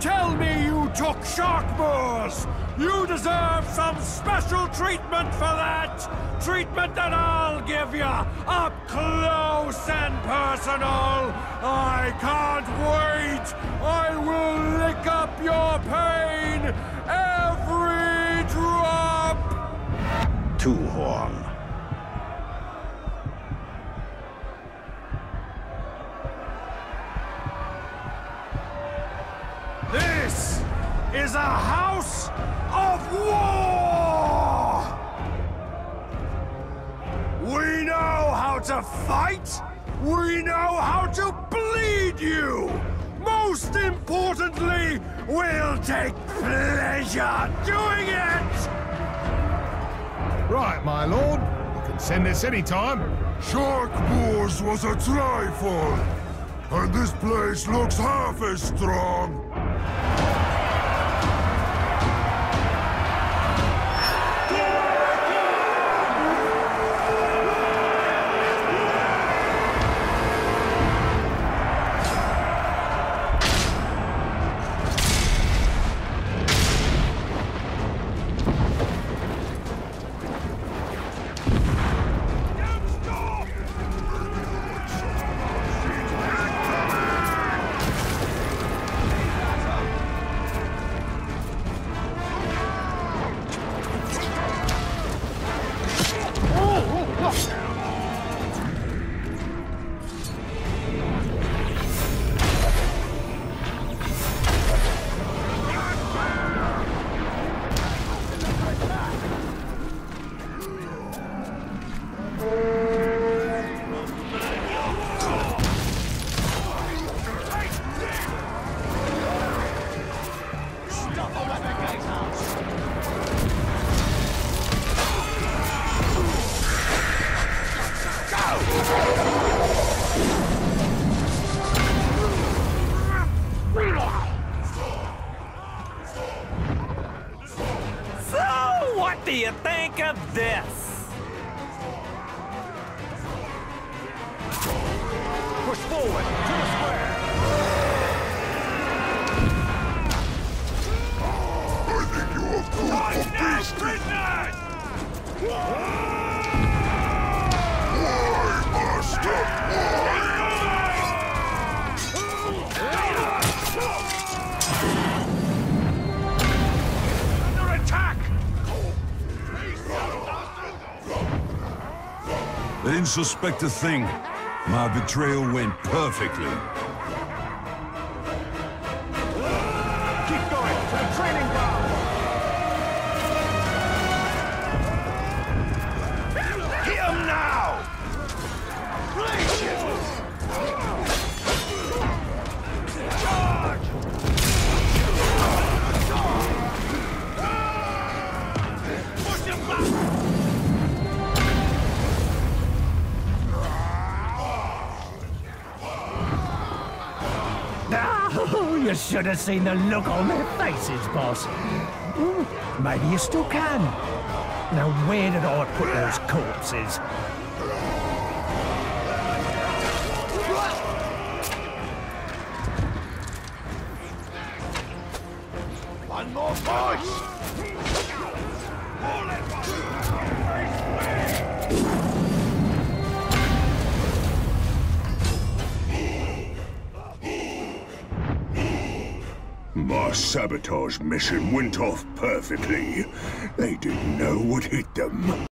tell me you took shark moors! You deserve some special treatment for that! Treatment that I'll give you, up close and personal! I can't wait! I will lick up your pain! Every drop! Two horn. Is a house of war! We know how to fight! We know how to bleed you! Most importantly, we'll take pleasure doing it! Right, my lord. You can send this any time. Shark Wars was a trifle, and this place looks half as strong. Do you think of this? Push forward, to the square! I think you have food for beasting. They didn't suspect a thing. My betrayal went perfectly. Keep going, training you should have seen the look on their faces, boss. Maybe you still can. Now, where did I put those corpses? My sabotage mission went off perfectly. They didn't know what hit them.